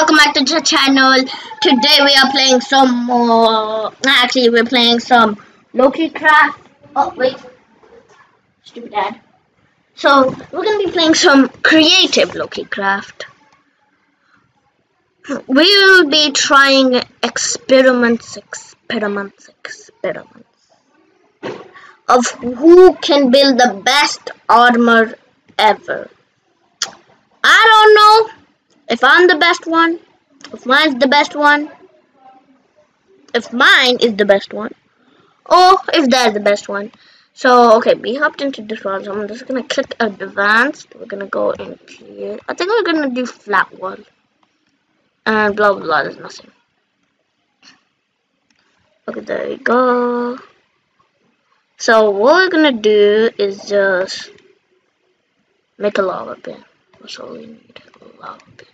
welcome back to the channel. Today we are playing some more. Actually, we're playing some Lokicraft. Oh wait, stupid ad. So we're gonna be playing some creative Lokicraft. We will be trying experiments, experiments, experiments of who can build the best armor ever. I don't know if I'm the best one, if mine's the best one, if mine is the best one, or if they're the best one. So, okay, we hopped into this one, so I'm just gonna click advanced. We're gonna go in here. I think we're gonna do flat one. And blah blah blah, there's nothing. Okay, there we go. So, what we're gonna do is just make a lava bin. That's all we need, a lava bin.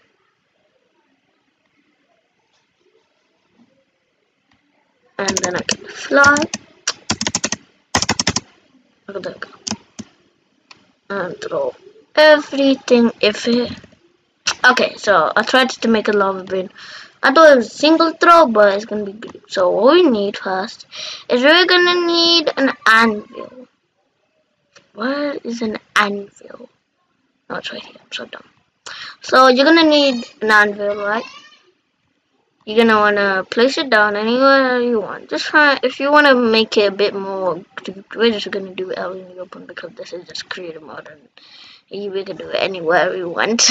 And then I can fly. Oh, go. And throw everything if it Okay, so I tried to make a lava bin. I thought it was a single throw, but it's gonna be good. So what we need first is we're gonna need an anvil. Where is an anvil? Right here. I'm so dumb. So you're gonna need an anvil, right? You're gonna wanna place it down anywhere you want. Just try if you wanna make it a bit more. We're just gonna do it in the open because this is just creative mode and we can do it anywhere we want.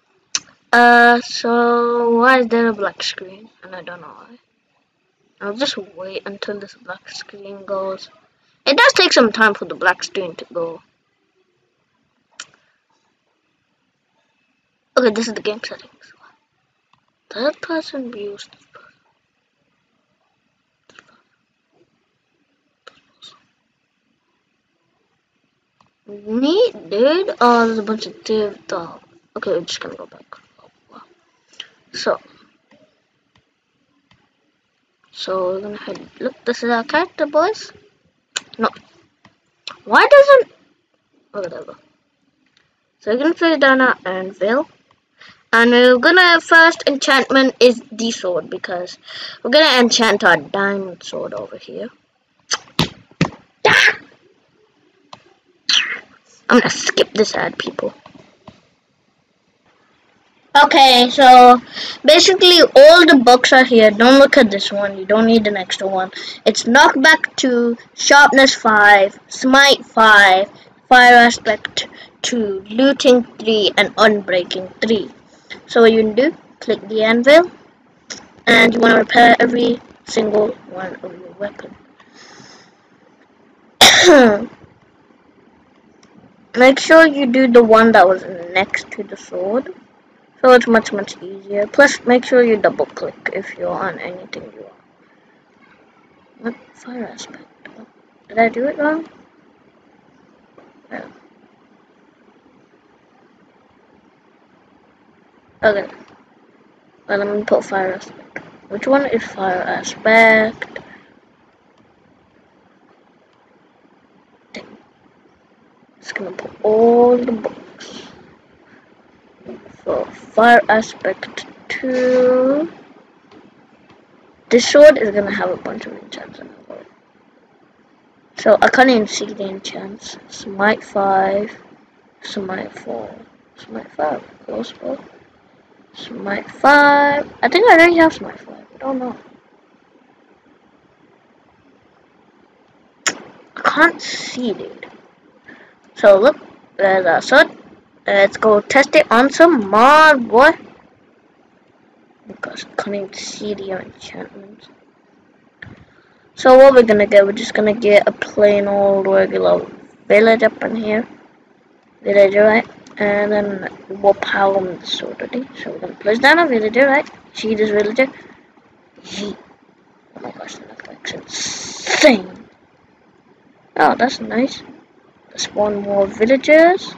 uh, so why is there a black screen? And I don't know why. I'll just wait until this black screen goes. It does take some time for the black screen to go. Okay, this is the game settings. Third person views this person. Neat, dude. Oh, there's a bunch of div dog. Okay, we're just gonna go back. So, so we're gonna head. Look, this is our character, boys. No, why doesn't? Oh, whatever. So we're gonna place down our anvil. And we're gonna first enchantment is the sword because we're gonna enchant our diamond sword over here. I'm gonna skip this ad, people. Okay, so basically all the books are here. Don't look at this one. You don't need an extra one. It's knockback 2, sharpness 5, smite 5, fire aspect 2, looting 3, and unbreaking 3. So what you can do, click the anvil, and you want to repair every single one of your weapon. Make sure you do the one that was next to the sword, so it's much much easier. Plus, make sure you double click if you're on anything you want. What fire aspect? Did I do it wrong? Okay. Well, I'm gonna put fire aspect. Which one is fire aspect? Just gonna put all the books. So fire aspect two. This sword is gonna have a bunch of enchants in it. So I can't even see the enchants. Smite five, smite four, smite five, close bow. Smite 5. I think I already have Smite 5. I don't know. I can't see, dude. So, look. There's our sword. Let's go test it on some mod, boy. Because I can't even see the enchantments. So what we're gonna get, we're just gonna get a plain old regular village up in here. Villager, right? And then we'll power him the sword, okay? So we're gonna place down a villager, right? See this villager? Yeet. Oh my gosh, that looks insane. Oh, that's nice. Let's spawn more villagers.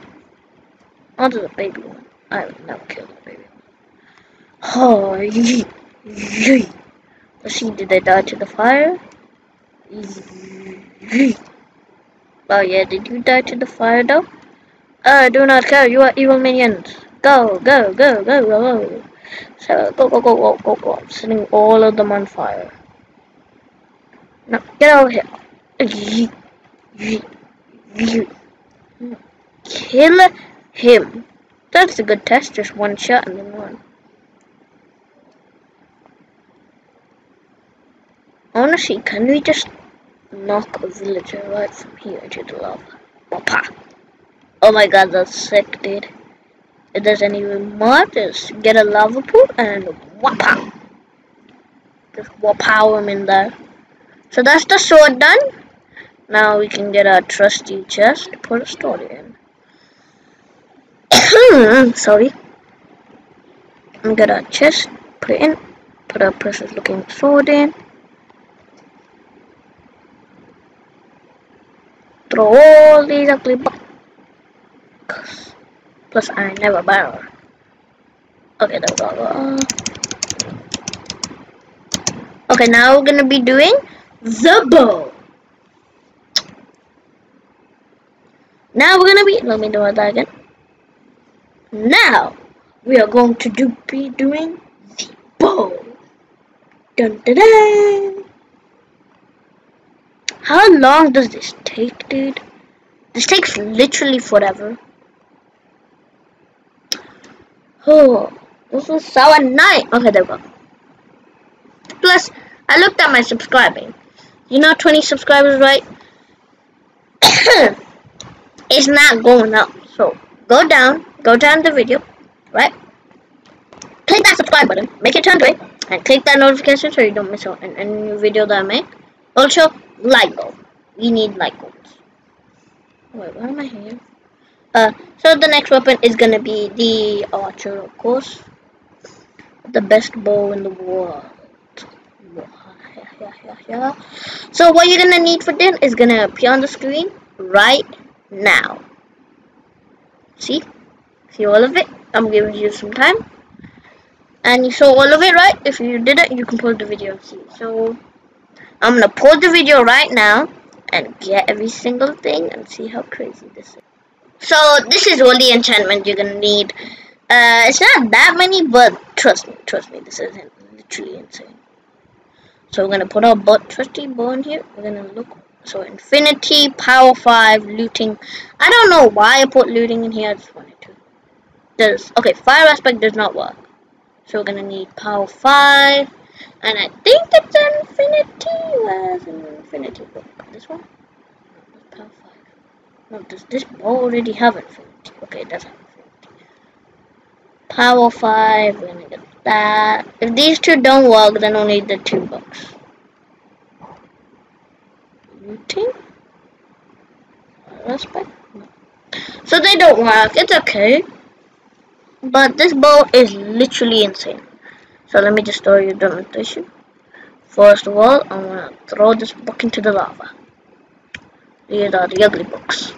Oh, there's a baby one. I would never kill the baby one. Oh, yeet. Yeet. Let's see, did they die to the fire? Yeet. Oh yeah, did you die to the fire though? I do not care, you are evil minions. Go, go, go, go, go. So go, go, go, go, go, go. I'm setting all of them on fire. Now, get over here. Kill him. That's a good test. Just one shot and then one. Honestly, can we just knock a villager right from here to the lava? Whoppa. Oh my god, that's sick, dude. If there's any more, just get a lava pool and whoppa. Just whoppa him in there. So that's the sword done. Now we can get our trusty chest to put a sword in. Sorry. And get our chest, put it in, put our precious looking sword in. Throw all these ugly bugs. Plus I never barrel. Okay, there we go. Okay, now we're gonna be doing the bow. Now we're gonna be, let me do that again. Now we are going to do be doing the bow. Dun dun dun. How long does this take, dude? This takes literally forever. Oh, this is so annoying. Okay, there we go. Plus, I looked at my subscribing. You know 20 subscribers, right? it's not going up. So go down, go down the video, right? Click that subscribe button, make it turn gray, and click that notification so you don't miss out on any new video that I make. Also, like gold. We need like gold. Wait, why am I here? Uh, so the next weapon is gonna be the archer, of course. The best bow in the world. So what you're gonna need for this is gonna appear on the screen right now. See? See all of it? I'm giving you some time. And you saw all of it, right? If you didn't, you can pause the video and see. So, I'm gonna pause the video right now and get every single thing and see how crazy this is. So, this is all the enchantment you're gonna need. Uh, it's not that many, but trust me, trust me, this is literally insane. So we're gonna put our butt trusty bow in here. We're gonna look so infinity, power 5, looting. I don't know why I put looting in here, I just wanted to. Does okay, fire aspect does not work. So we're gonna need power 5. And I think it's infinity. Where's an infinity book? This one? No, power 5. No, does this already have infinity? Okay, it does have infinity. Power 5, we're gonna get that. If these two don't work, then we'll need the two books looting? Respect so they don't work. It's okay. But this bow is literally insane. So let me just show you the first of all I'm gonna throw this book into the lava. These are the ugly books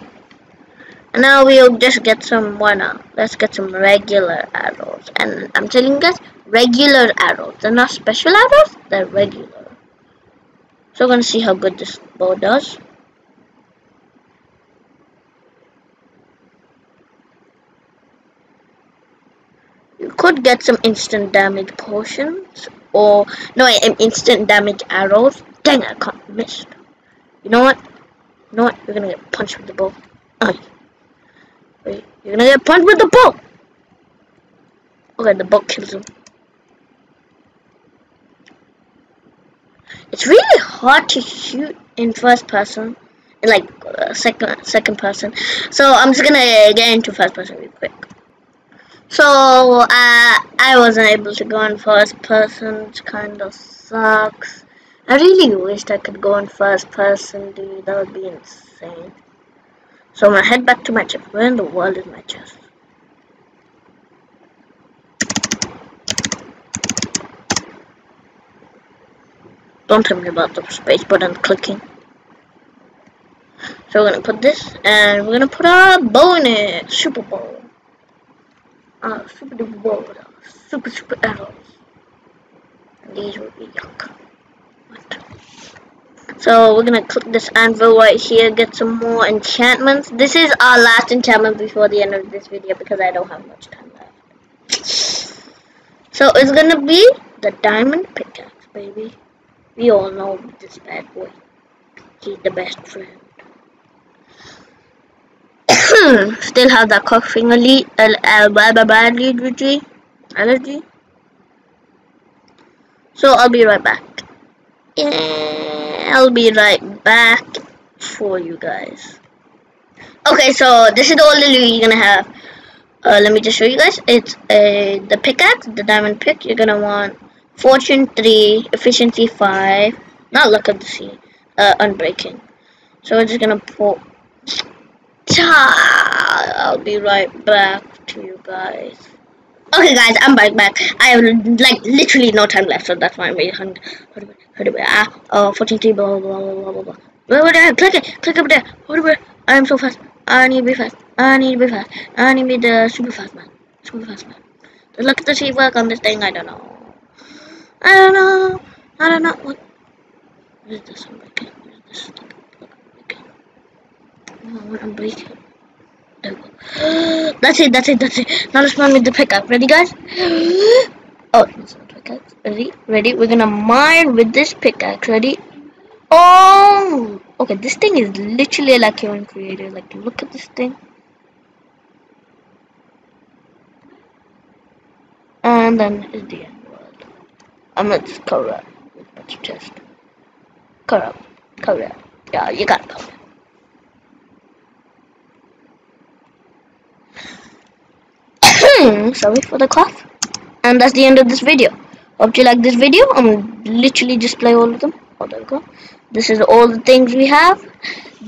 and now we'll just get some not let's get some regular arrows and I'm telling you guys regular arrows they're not special arrows they're regular so we're to see how good this bow does. You could get some instant damage potions or no um, instant damage arrows. Dang I can't miss. You know what? You know what? You're gonna get punched with the bow. You're gonna get punched with the bow! Okay, the bow kills him. It's really hard to shoot in first person, in like uh, second second person. So I'm just gonna get into first person real quick. So uh, I wasn't able to go in first person, kind of sucks. I really wished I could go in first person, dude. That would be insane. So I'm gonna head back to my chest. Where in the world is my chest? Don't tell me about the space button clicking. So we're gonna put this, and we're gonna put a bow. Super bow. Uh, super duper bow. Super super arrows. And these will be yuck. So we're gonna click this anvil right here, get some more enchantments. This is our last enchantment before the end of this video because I don't have much time left. So it's gonna be the diamond pickaxe, baby. We all know this bad boy. He's the best friend. Still have that coughing allergy, uh, uh, allergy, allergy. So I'll be right back. Yeah, I'll be right back for you guys. Okay, so this is the only you're gonna have. Uh, let me just show you guys. It's a the pickaxe, the diamond pick. You're gonna want fortune three, efficiency five, not luck of the sea, uh, unbreaking. So we're just gonna pull. I'll be right back to you guys. Okay, guys, I'm back. Back. I have like literally no time left, so that's why I'm really hungry. Ah, oh, fortune three, blah blah blah blah blah blah. Over there, click it, click over there. Over I am so fast. I need to be fast. I need to be fast. I need to be the super fast man. Super fast man. Look at the sheep work on this thing. I don't know. I don't know. I don't know. What? What is this? I'm breaking. What is this? Look, look. Oh, I'm breaking. There we go. That's it. That's it. That's it. Now let's run with the pickup. Ready, guys? Oh, pickaxe. Ready? Ready? We're gonna mine with this pickaxe. Ready? Oh! Okay, this thing is literally like your own creator. Like, look at this thing. And then is the end world. I'm gonna just cover up with chest. Cover up. Cover up. Yeah, you got cover. Sorry for the cough. And that's the end of this video. Hope you like this video. I'm literally just play all of them. Oh, there we go. This is all the things we have.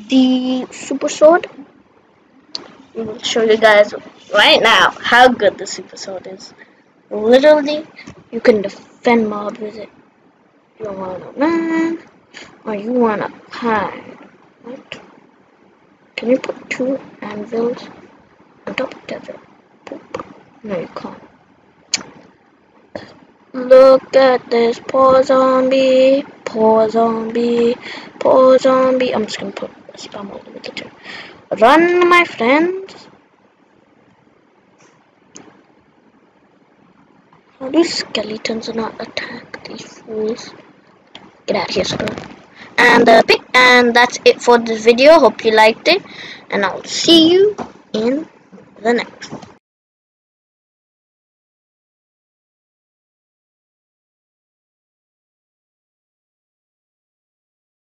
The super sword. We will show you guys right now how good the super sword is. Literally you can defend mobs with it. You wanna run or you wanna hide? What? Can you put two anvils on top of each other? No you can't Look at this poor zombie, poor zombie, poor zombie. I'm just gonna put a spam all over the too. Run, my friends. How do skeletons not attack these fools? Get out of here, screw. And uh, pick, and that's it for this video. Hope you liked it, and I'll see you in the next.